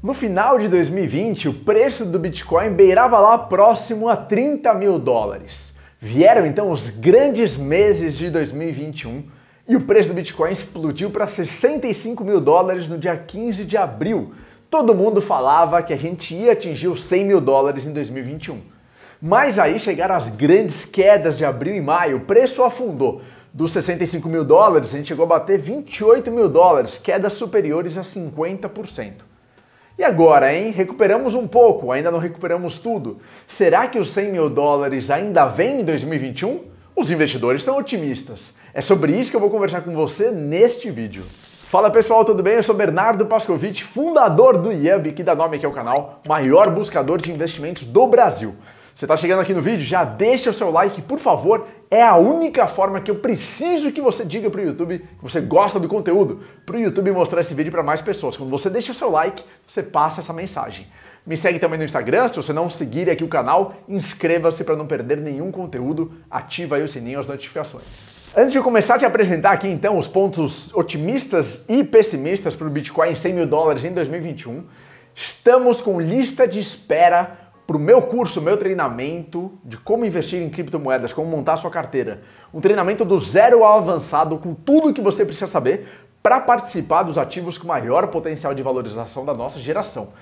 No final de 2020, o preço do Bitcoin beirava lá próximo a 30 mil dólares. Vieram então os grandes meses de 2021 e o preço do Bitcoin explodiu para 65 mil dólares no dia 15 de abril. Todo mundo falava que a gente ia atingir os 100 mil dólares em 2021. Mas aí chegaram as grandes quedas de abril e maio, o preço afundou. Dos 65 mil dólares, a gente chegou a bater 28 mil dólares, quedas superiores a 50%. E agora, hein? Recuperamos um pouco, ainda não recuperamos tudo. Será que os 100 mil dólares ainda vêm em 2021? Os investidores estão otimistas. É sobre isso que eu vou conversar com você neste vídeo. Fala pessoal, tudo bem? Eu sou Bernardo Pascovitch, fundador do Yub, que dá nome aqui ao canal, maior buscador de investimentos do Brasil. Você está chegando aqui no vídeo? Já deixa o seu like, por favor. É a única forma que eu preciso que você diga para o YouTube que você gosta do conteúdo, para o YouTube mostrar esse vídeo para mais pessoas. Quando você deixa o seu like, você passa essa mensagem. Me segue também no Instagram, se você não seguir aqui o canal, inscreva-se para não perder nenhum conteúdo, ativa aí o sininho, as notificações. Antes de eu começar a te apresentar aqui então os pontos otimistas e pessimistas para o Bitcoin em 100 mil dólares em 2021, estamos com lista de espera para o meu curso, meu treinamento de como investir em criptomoedas, como montar sua carteira. Um treinamento do zero ao avançado com tudo o que você precisa saber para participar dos ativos com maior potencial de valorização da nossa geração.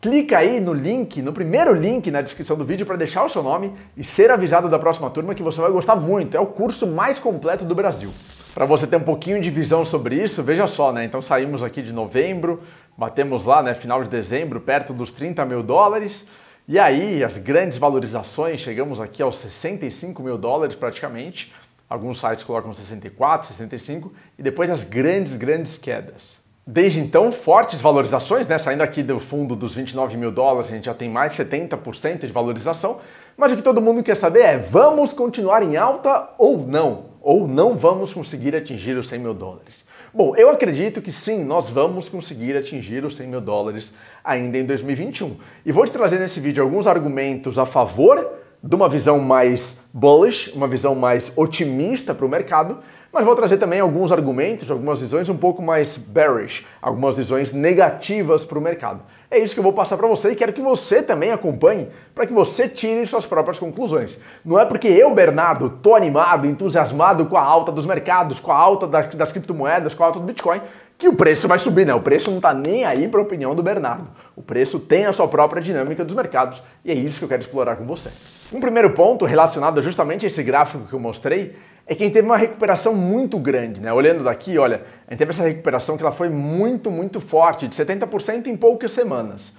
Clica aí no link, no primeiro link na descrição do vídeo para deixar o seu nome e ser avisado da próxima turma que você vai gostar muito. É o curso mais completo do Brasil. Para você ter um pouquinho de visão sobre isso, veja só, né? Então saímos aqui de novembro, batemos lá, né, final de dezembro, perto dos 30 mil dólares. E aí, as grandes valorizações, chegamos aqui aos 65 mil dólares praticamente. Alguns sites colocam 64, 65, e depois as grandes, grandes quedas. Desde então, fortes valorizações, né? Saindo aqui do fundo dos 29 mil dólares, a gente já tem mais 70% de valorização. Mas o que todo mundo quer saber é: vamos continuar em alta ou não? Ou não vamos conseguir atingir os 100 mil dólares? Bom, eu acredito que sim, nós vamos conseguir atingir os 100 mil dólares ainda em 2021. E vou te trazer nesse vídeo alguns argumentos a favor de uma visão mais bullish, uma visão mais otimista para o mercado, mas vou trazer também alguns argumentos, algumas visões um pouco mais bearish, algumas visões negativas para o mercado. É isso que eu vou passar para você e quero que você também acompanhe para que você tire suas próprias conclusões. Não é porque eu, Bernardo, tô animado, entusiasmado com a alta dos mercados, com a alta das, das criptomoedas, com a alta do Bitcoin, que o preço vai subir, né? O preço não está nem aí para a opinião do Bernardo. O preço tem a sua própria dinâmica dos mercados e é isso que eu quero explorar com você. Um primeiro ponto relacionado justamente a esse gráfico que eu mostrei é que a gente teve uma recuperação muito grande, né? Olhando daqui, olha, a gente teve essa recuperação que ela foi muito, muito forte, de 70% em poucas semanas.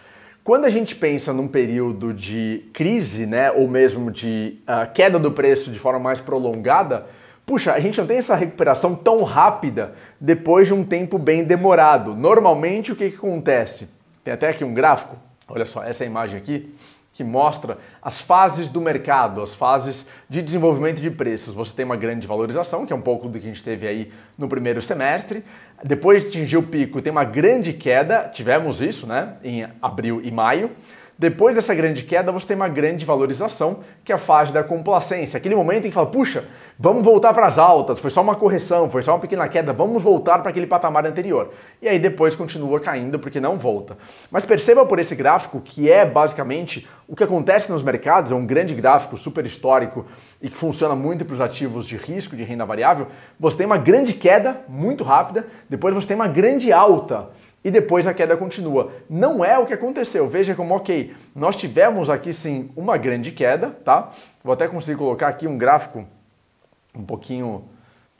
Quando a gente pensa num período de crise, né, ou mesmo de uh, queda do preço de forma mais prolongada, puxa, a gente não tem essa recuperação tão rápida depois de um tempo bem demorado. Normalmente, o que, que acontece? Tem até aqui um gráfico, olha só, essa imagem aqui que mostra as fases do mercado, as fases de desenvolvimento de preços. Você tem uma grande valorização, que é um pouco do que a gente teve aí no primeiro semestre. Depois de atingir o pico, tem uma grande queda, tivemos isso, né, em abril e maio. Depois dessa grande queda, você tem uma grande valorização, que é a fase da complacência. Aquele momento em que fala, puxa, vamos voltar para as altas, foi só uma correção, foi só uma pequena queda, vamos voltar para aquele patamar anterior. E aí depois continua caindo porque não volta. Mas perceba por esse gráfico que é basicamente o que acontece nos mercados, é um grande gráfico super histórico e que funciona muito para os ativos de risco, de renda variável. Você tem uma grande queda muito rápida, depois você tem uma grande alta e depois a queda continua. Não é o que aconteceu. Veja como, ok, nós tivemos aqui sim uma grande queda, tá? Vou até conseguir colocar aqui um gráfico um pouquinho,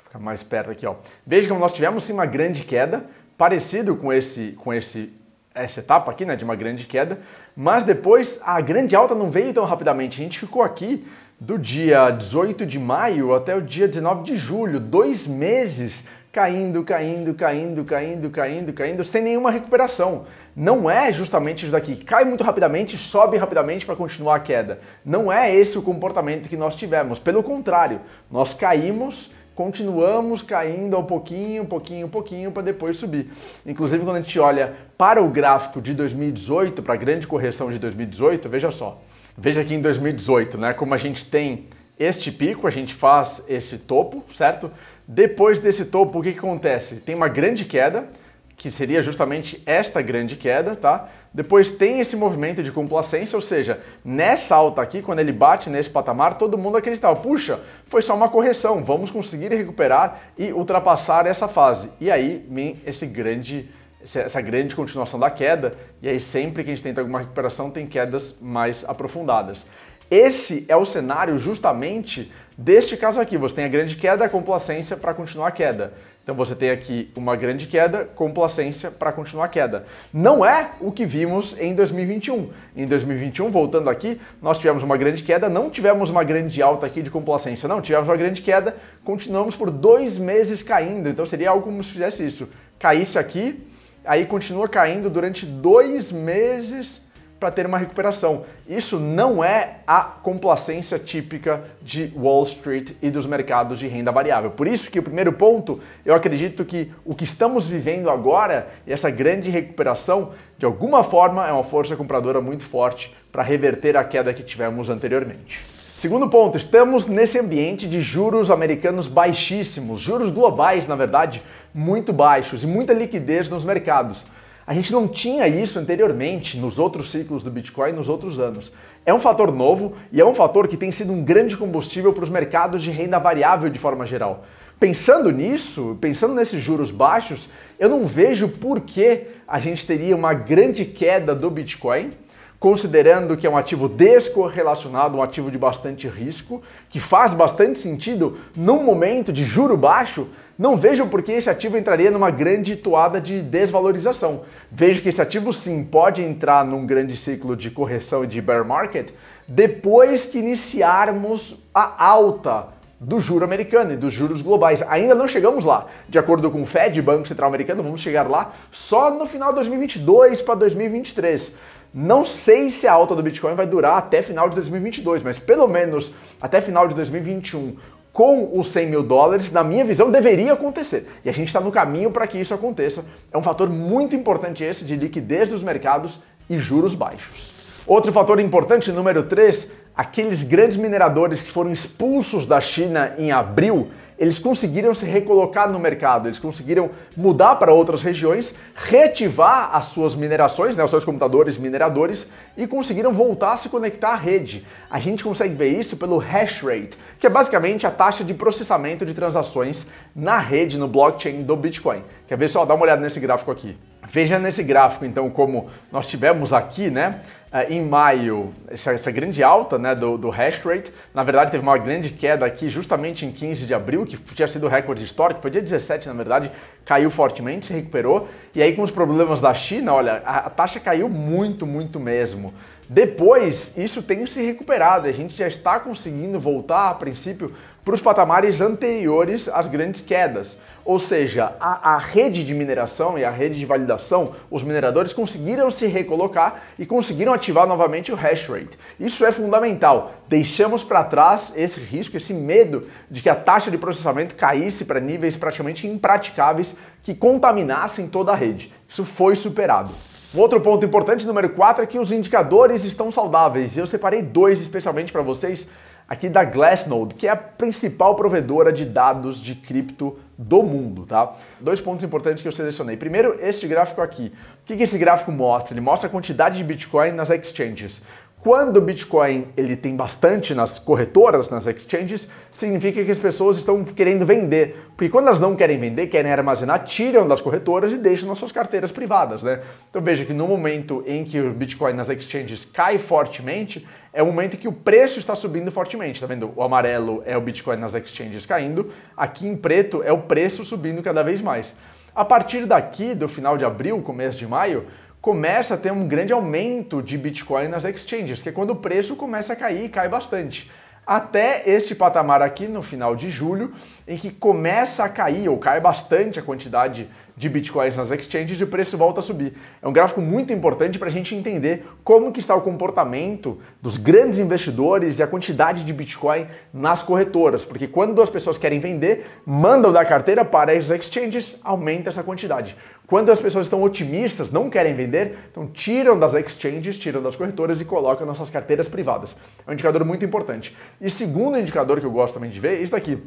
ficar mais perto aqui, ó. Veja como nós tivemos sim uma grande queda, parecido com esse, com esse essa etapa aqui, né, de uma grande queda, mas depois a grande alta não veio tão rapidamente. A gente ficou aqui do dia 18 de maio até o dia 19 de julho, dois meses caindo, caindo, caindo, caindo, caindo, caindo, sem nenhuma recuperação. Não é justamente isso daqui. Cai muito rapidamente, sobe rapidamente para continuar a queda. Não é esse o comportamento que nós tivemos. Pelo contrário, nós caímos, continuamos caindo um pouquinho, pouquinho, pouquinho para depois subir. Inclusive, quando a gente olha para o gráfico de 2018, para a grande correção de 2018, veja só. Veja aqui em 2018, né, como a gente tem este pico, a gente faz esse topo, certo? Depois desse topo, o que, que acontece? Tem uma grande queda, que seria justamente esta grande queda, tá? Depois tem esse movimento de complacência, ou seja, nessa alta aqui, quando ele bate nesse patamar, todo mundo acreditava, puxa, foi só uma correção, vamos conseguir recuperar e ultrapassar essa fase. E aí vem esse grande, essa grande continuação da queda, e aí sempre que a gente tenta alguma recuperação tem quedas mais aprofundadas. Esse é o cenário justamente deste caso aqui. Você tem a grande queda, a complacência para continuar a queda. Então você tem aqui uma grande queda, complacência para continuar a queda. Não é o que vimos em 2021. Em 2021, voltando aqui, nós tivemos uma grande queda, não tivemos uma grande alta aqui de complacência, não, tivemos uma grande queda, continuamos por dois meses caindo. Então seria algo como se fizesse isso. Caísse aqui, aí continua caindo durante dois meses para ter uma recuperação. Isso não é a complacência típica de Wall Street e dos mercados de renda variável. Por isso que o primeiro ponto, eu acredito que o que estamos vivendo agora, essa grande recuperação, de alguma forma é uma força compradora muito forte para reverter a queda que tivemos anteriormente. Segundo ponto, estamos nesse ambiente de juros americanos baixíssimos, juros globais, na verdade, muito baixos e muita liquidez nos mercados. A gente não tinha isso anteriormente nos outros ciclos do Bitcoin, nos outros anos. É um fator novo e é um fator que tem sido um grande combustível para os mercados de renda variável de forma geral. Pensando nisso, pensando nesses juros baixos, eu não vejo por que a gente teria uma grande queda do Bitcoin, considerando que é um ativo descorrelacionado, um ativo de bastante risco, que faz bastante sentido num momento de juro baixo, não vejo por que esse ativo entraria numa grande toada de desvalorização. Vejo que esse ativo sim pode entrar num grande ciclo de correção e de bear market depois que iniciarmos a alta do juro americano e dos juros globais. Ainda não chegamos lá. De acordo com o Fed, Banco Central Americano, vamos chegar lá só no final de 2022 para 2023. Não sei se a alta do Bitcoin vai durar até final de 2022, mas pelo menos até final de 2021 com os 100 mil dólares, na minha visão, deveria acontecer. E a gente está no caminho para que isso aconteça. É um fator muito importante esse de liquidez dos mercados e juros baixos. Outro fator importante, número 3, aqueles grandes mineradores que foram expulsos da China em abril eles conseguiram se recolocar no mercado, eles conseguiram mudar para outras regiões, reativar as suas minerações, né, os seus computadores mineradores e conseguiram voltar a se conectar à rede. A gente consegue ver isso pelo hash rate, que é basicamente a taxa de processamento de transações na rede, no blockchain do Bitcoin. Quer ver só? Dá uma olhada nesse gráfico aqui. Veja nesse gráfico, então, como nós tivemos aqui, né? Eh, em maio, essa, essa grande alta né, do, do, hash rate, na verdade teve uma grande queda aqui justamente em 15 de abril, que tinha sido recorde histórico, foi dia 17 na verdade, caiu fortemente, se recuperou, e aí com os problemas da China, olha, a, taxa caiu muito, muito mesmo. Depois, isso tem se recuperado, a gente já está conseguindo voltar, a princípio, para os patamares anteriores às grandes quedas. Ou seja, a, a, rede de mineração e a rede de validação, os mineradores conseguiram se recolocar e conseguiram ativar novamente o hash rate. Isso é fundamental. Deixamos para trás esse risco, esse medo de que a taxa de processamento caísse para níveis praticamente impraticáveis que contaminassem toda a rede. Isso foi superado. Um outro ponto importante, número 4, é que os indicadores estão saudáveis. Eu separei dois especialmente para vocês aqui da Glassnode, que é a principal provedora de dados de cripto do mundo, tá? Dois pontos importantes que eu selecionei. Primeiro, este gráfico aqui. O que, esse gráfico mostra? Ele mostra a quantidade de Bitcoin nas exchanges. Quando o Bitcoin ele tem bastante nas corretoras, nas exchanges, significa que as pessoas estão querendo vender. Porque quando elas não querem vender, querem armazenar, tiram das corretoras e deixam nas suas carteiras privadas, né? Então veja que no momento em que o Bitcoin nas exchanges cai fortemente, é o momento que o preço está subindo fortemente, tá vendo? O amarelo é o Bitcoin nas exchanges caindo, aqui em preto é o preço subindo cada vez mais. A partir daqui, do final de abril, começo de maio, começa a ter um grande aumento de Bitcoin nas exchanges, que é quando o preço começa a cair e cai bastante. Até este patamar aqui no final de julho, em que começa a cair ou cai bastante a quantidade de bitcoins nas exchanges e o preço volta a subir. É um gráfico muito importante para a gente entender como que está o comportamento dos grandes investidores e a quantidade de bitcoin nas corretoras, porque quando as pessoas querem vender, mandam da carteira para as exchanges, aumenta essa quantidade. Quando as pessoas estão otimistas, não querem vender, então tiram das exchanges, tiram das corretoras e colocam nas suas carteiras privadas. É um indicador muito importante. E segundo indicador que eu gosto também de ver, é isso daqui.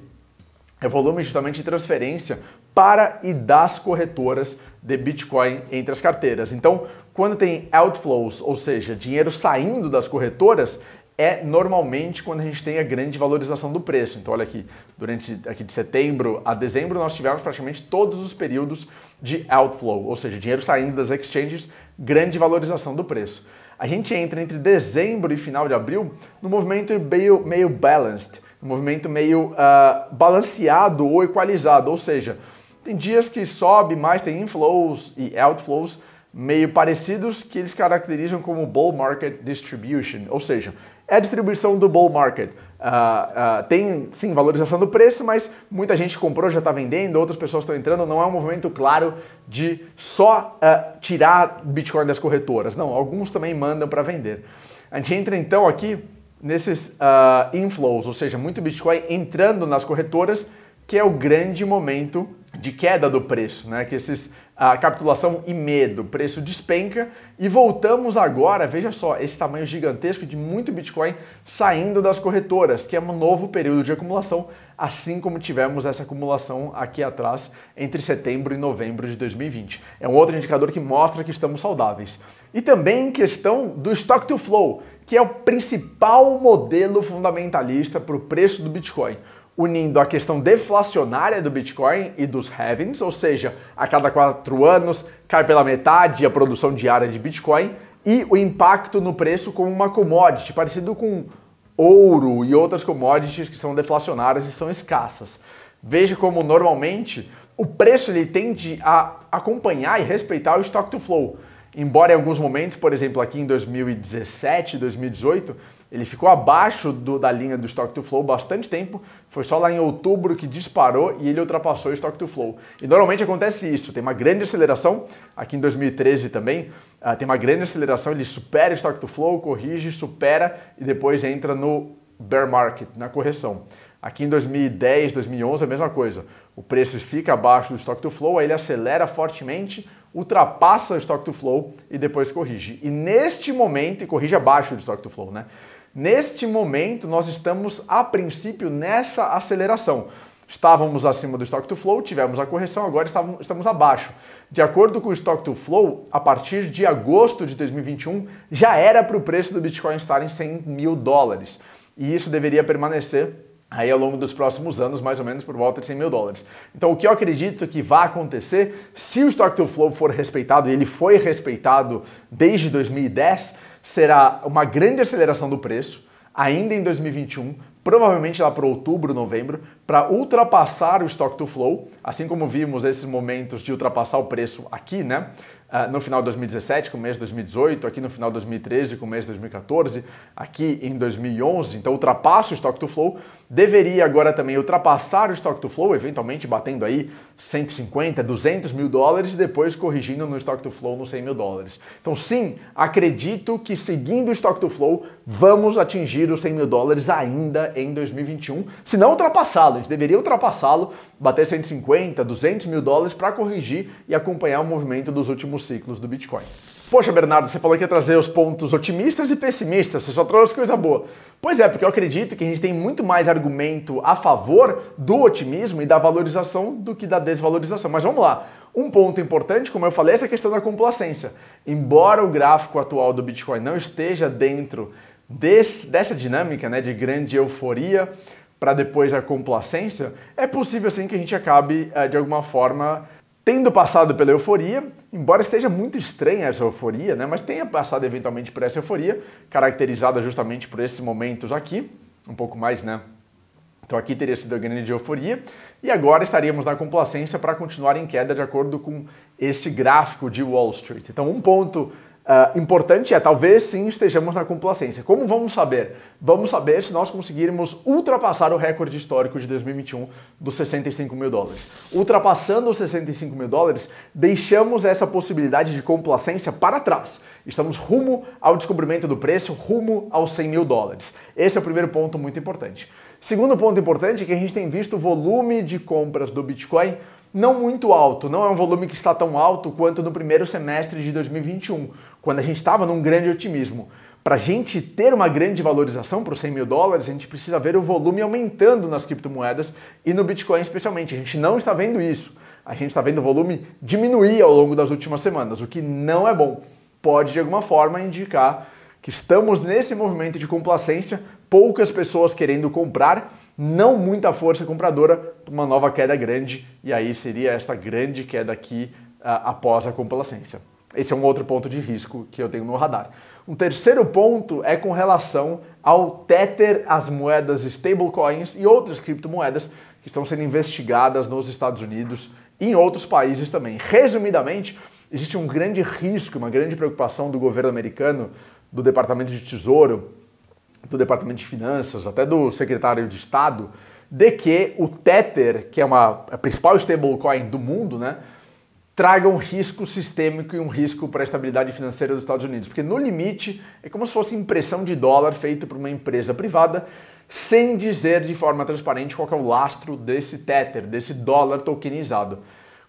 É volume justamente de transferência para e das corretoras de Bitcoin entre as carteiras. Então, quando tem outflows, ou seja, dinheiro saindo das corretoras, é normalmente quando a gente tem a grande valorização do preço. Então, olha aqui, durante aqui de setembro a dezembro nós tivemos praticamente todos os períodos de outflow, ou seja, dinheiro saindo das exchanges, grande valorização do preço. A gente entra entre dezembro e final de abril no movimento meio, meio balanced, movimento meio uh, balanceado ou equalizado, ou seja, tem dias que sobe mais, tem inflows e outflows meio parecidos que eles caracterizam como bull market distribution, ou seja, é a distribuição do bull market. Uh, uh, tem sim valorização do preço, mas muita gente comprou, já está vendendo, outras pessoas estão entrando. Não é um movimento claro de só uh, tirar Bitcoin das corretoras. Não, alguns também mandam para vender. A gente entra então aqui nesses inflows, ou seja, muito Bitcoin entrando nas corretoras, que é o grande momento de queda do preço, né? Que esses a capitulação e medo, preço despenca e voltamos agora, veja só, esse tamanho gigantesco de muito Bitcoin saindo das corretoras, que é um novo período de acumulação, assim como tivemos essa acumulação aqui atrás entre setembro e novembro de 2020. É um outro indicador que mostra que estamos saudáveis. E também em questão do stock to flow, que é o principal modelo fundamentalista para o preço do Bitcoin unindo a questão deflacionária do Bitcoin e dos halvings, ou seja, a cada quatro anos cai pela metade a produção diária de Bitcoin, e o impacto no preço como uma commodity, parecido com ouro e outras commodities que são deflacionárias e são escassas. Veja como normalmente o preço ele tende a acompanhar e respeitar o stock to flow. Embora em alguns momentos, por exemplo, aqui em 2017, 2018, ele ficou abaixo do, da linha do Stock to Flow bastante tempo. Foi só lá em outubro que disparou e ele ultrapassou o Stock to Flow. E normalmente acontece isso, tem uma grande aceleração, aqui em 2013 também, uh, tem uma grande aceleração, ele supera o Stock to Flow, corrige, supera e depois entra no bear market, na correção. Aqui em 2010, 2011 a mesma coisa. O preço fica abaixo do Stock to Flow, aí ele acelera fortemente, ultrapassa o Stock to Flow e depois corrige. E neste momento, e corrige abaixo do Stock to Flow, né? Neste momento, nós estamos, a princípio, nessa aceleração. Estávamos acima do Stock to Flow, tivemos a correção, agora estamos abaixo. De acordo com o Stock to Flow, a partir de agosto de 2021, já era para o preço do Bitcoin estar em 100 mil dólares. E isso deveria permanecer aí ao longo dos próximos anos, mais ou menos por volta de 100 mil dólares. Então, o que eu acredito que vai acontecer, se o Stock to Flow for respeitado, e ele foi respeitado desde 2010, será uma grande aceleração do preço, ainda em 2021, provavelmente lá para outubro, novembro, para ultrapassar o stock to flow, assim como vimos esses momentos de ultrapassar o preço aqui, né? Uh, no final de 2017, começo de 2018, aqui no final de 2013, começo de 2014, aqui em 2011, então ultrapassa o stock to flow, deveria agora também ultrapassar o stock to flow, eventualmente batendo aí 150, 200 mil dólares e depois corrigindo no stock to flow nos 100 mil dólares. Então sim, acredito que seguindo o stock to flow, vamos atingir os 100 mil dólares ainda em 2021, se não ultrapassá-lo, a gente deveria ultrapassá-lo, bater 150, 200 mil dólares para corrigir e acompanhar o movimento dos últimos ciclos do Bitcoin. Poxa, Bernardo, você falou que ia trazer os pontos otimistas e pessimistas, você só trouxe coisa boa. Pois é, porque eu acredito que a gente tem muito mais argumento a favor do otimismo e da valorização do que da desvalorização. Mas vamos lá. Um ponto importante, como eu falei, é essa questão da complacência. Embora o gráfico atual do Bitcoin não esteja dentro desse, dessa dinâmica né, de grande euforia, para depois a complacência, é possível sim que a gente acabe, eh, de alguma forma, tendo passado pela euforia, embora esteja muito estranha essa euforia, né, mas tenha passado eventualmente por essa euforia, caracterizada justamente por esses momentos aqui, um pouco mais, né? Então aqui teria sido a grande euforia, e agora estaríamos na complacência para continuar em queda de acordo com este gráfico de Wall Street. Então um ponto Uh, importante é, talvez sim estejamos na complacência. Como vamos saber? Vamos saber se nós conseguirmos ultrapassar o recorde histórico de 2021 dos 65 mil dólares. Ultrapassando os 65 mil dólares, deixamos essa possibilidade de complacência para trás. Estamos rumo ao descobrimento do preço, rumo aos 100 mil dólares. Esse é o primeiro ponto muito importante. Segundo ponto importante é que a gente tem visto o volume de compras do Bitcoin não muito alto, não é um volume que está tão alto quanto no primeiro semestre de 2021, quando a gente estava num grande otimismo. Para a gente ter uma grande valorização para os 100 mil dólares, a gente precisa ver o volume aumentando nas criptomoedas e no Bitcoin especialmente. A gente não está vendo isso. a gente está vendo o volume diminuir ao longo das últimas semanas, o que não é bom. Pode de alguma forma indicar que estamos nesse movimento de complacência, poucas pessoas querendo comprar, não muita força compradora, uma nova queda grande, e aí seria esta grande queda aqui uh, após a complacência. Esse é um outro ponto de risco que eu tenho no radar. Um terceiro ponto é com relação ao Tether, as moedas stablecoins e outras criptomoedas que estão sendo investigadas nos Estados Unidos e em outros países também. Resumidamente, existe um grande risco, uma grande preocupação do governo americano, do Departamento de Tesouro, do Departamento de Finanças, até do secretário de Estado, de que o Tether, que é uma, a principal stablecoin do mundo, né, traga um risco sistêmico e um risco para a estabilidade financeira dos Estados Unidos. Porque no limite é como se fosse impressão de dólar feita por uma empresa privada, sem dizer de forma transparente qual é o lastro desse Tether, desse dólar tokenizado.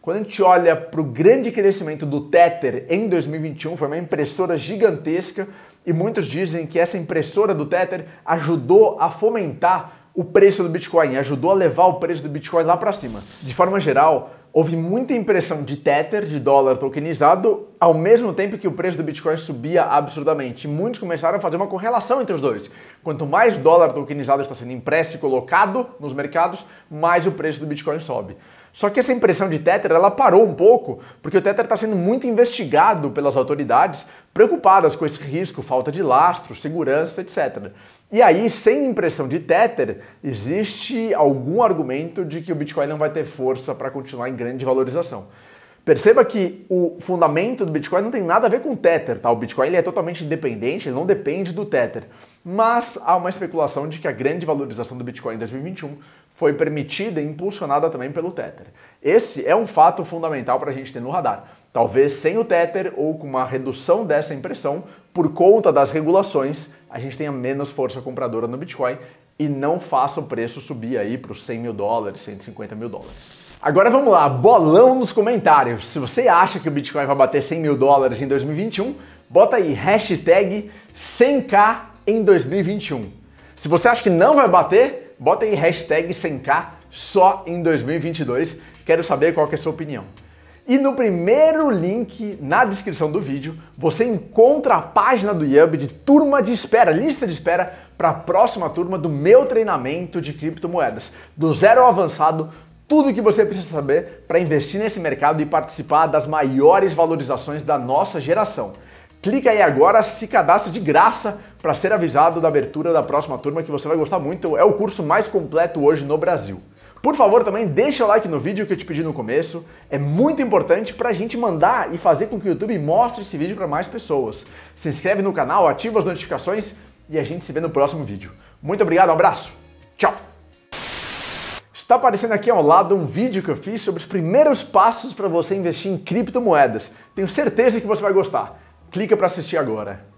Quando a gente olha para o grande crescimento do Tether em 2021, foi uma impressora gigantesca e muitos dizem que essa impressora do Tether ajudou a fomentar o preço do Bitcoin, ajudou a levar o preço do Bitcoin lá para cima. De forma geral, houve muita impressão de Tether, de dólar tokenizado, ao mesmo tempo que o preço do Bitcoin subia absurdamente. Muitos começaram a fazer uma correlação entre os dois. Quanto mais dólar tokenizado está sendo impresso e colocado nos mercados, mais o preço do Bitcoin sobe. Só que essa impressão de Tether ela parou um pouco, porque o Tether está sendo muito investigado pelas autoridades, preocupadas com esse risco, falta de lastro, segurança, etc. E aí, sem impressão de Tether, existe algum argumento de que o Bitcoin não vai ter força para continuar em grande valorização. Perceba que o fundamento do Bitcoin não tem nada a ver com o Tether, tá? O Bitcoin ele é totalmente independente, ele não depende do Tether. Mas há uma especulação de que a grande valorização do Bitcoin em 2021 foi permitida e impulsionada também pelo Tether. Esse é um fato fundamental para a gente ter no radar. Talvez sem o Tether ou com uma redução dessa impressão, por conta das regulações, a gente tenha menos força compradora no Bitcoin e não faça o preço subir aí para os 100 mil dólares, 150 mil dólares. Agora vamos lá, bolão nos comentários. Se você acha que o Bitcoin vai bater 100 mil dólares em 2021, bota aí hashtag 100k em 2021. Se você acha que não vai bater, bota aí hashtag 100k só em 2022. Quero saber qual é a sua opinião. E no primeiro link na descrição do vídeo, você encontra a página do Yub de turma de espera, lista de espera para a próxima turma do meu treinamento de criptomoedas. Do zero ao avançado, tudo o que você precisa saber para investir nesse mercado e participar das maiores valorizações da nossa geração. Clica aí agora, se cadastre de graça para ser avisado da abertura da próxima turma que você vai gostar muito. É o curso mais completo hoje no Brasil. Por favor, também deixa o like no vídeo que eu te pedi no começo. É muito importante para a gente mandar e fazer com que o YouTube mostre esse vídeo para mais pessoas. Se inscreve no canal, ativa as notificações e a gente se vê no próximo vídeo. Muito obrigado, um abraço. Tchau. Está aparecendo aqui ao lado um vídeo que eu fiz sobre os primeiros passos para você investir em criptomoedas. Tenho certeza que você vai gostar. Clica para assistir agora.